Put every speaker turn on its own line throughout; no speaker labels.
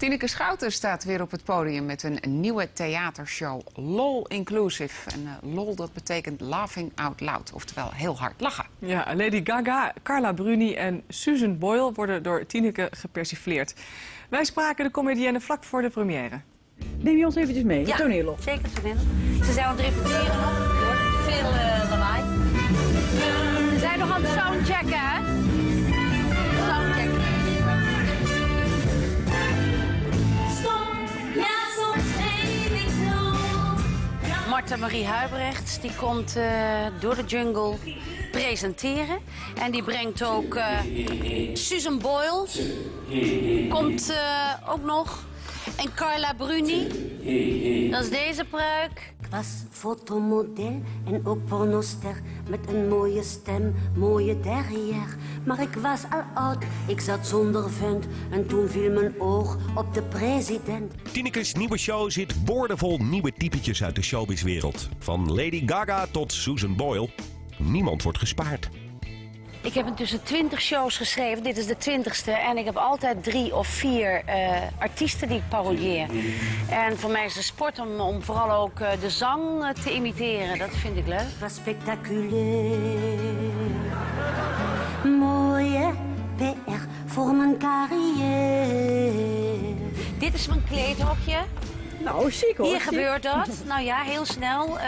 Tineke Schouten staat weer op het podium met een nieuwe theatershow. LOL Inclusive. En eh, LOL dat betekent laughing out loud. Oftewel heel hard lachen.
Ja, Lady Gaga, Carla Bruni en Susan Boyle worden door Tineke gepersifleerd. Wij spraken de comedienne vlak voor de première.
Neem je ons eventjes mee,
Ja.
toneel op.
Zeker toneel. Ze zijn aan het repeteren nog. Er wordt Veel eh lawaai. Marta Marie Huibrechts die komt eh, door de jungle presenteren. En die brengt ook eh, Susan Boyle. Komt eh, ook nog. En Carla Bruni. Dat is deze pruik.
Was fotomodel en ook pornoster met een mooie stem, mooie derrière. Maar ik was al oud, ik zat zonder vent en toen viel mijn oog op de president.
Tineke's nieuwe show zit boordevol nieuwe typetjes uit de showbizwereld. Van Lady Gaga tot Susan Boyle. Niemand wordt gespaard.
Ik heb intussen twintig shows geschreven. Dit is de twintigste. En ik heb altijd drie of vier eh, artiesten die ik parodieer. En voor mij is het sport om, om vooral ook eh, de zang eh, te imiteren. Dat vind ik leuk.
Was spectaculair. Mooie PR voor mijn carrière.
Dit is mijn kleedhokje.
Nou, chic hoor.
Hier gebeurt dat. Nou ja, heel snel. eh,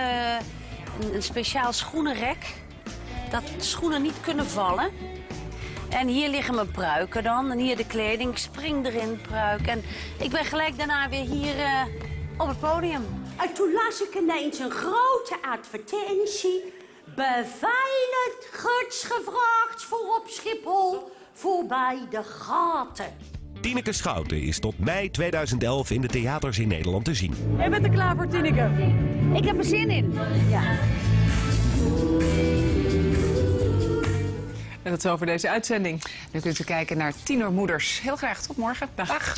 een, een speciaal schoenenrek. Dat de schoenen niet kunnen vallen. En hier liggen mijn pruiken dan. En hier de kleding. Ik spring erin, pruik. En ik ben gelijk daarna weer hier eh, op het podium.
En toen las ik ineens een grote advertentie. Beveiligers gevraagd voor op Schiphol. Voorbij de gaten.
Tineke Schouten is tot mei 2011 in de theaters in Nederland te zien.
Jij bent er klaar voor, Tineke.
Ik heb er zin in. Ja.
En dat is over deze uitzending.
Nu kunt u kijken naar Tienermoeders. Heel graag tot morgen. Dag.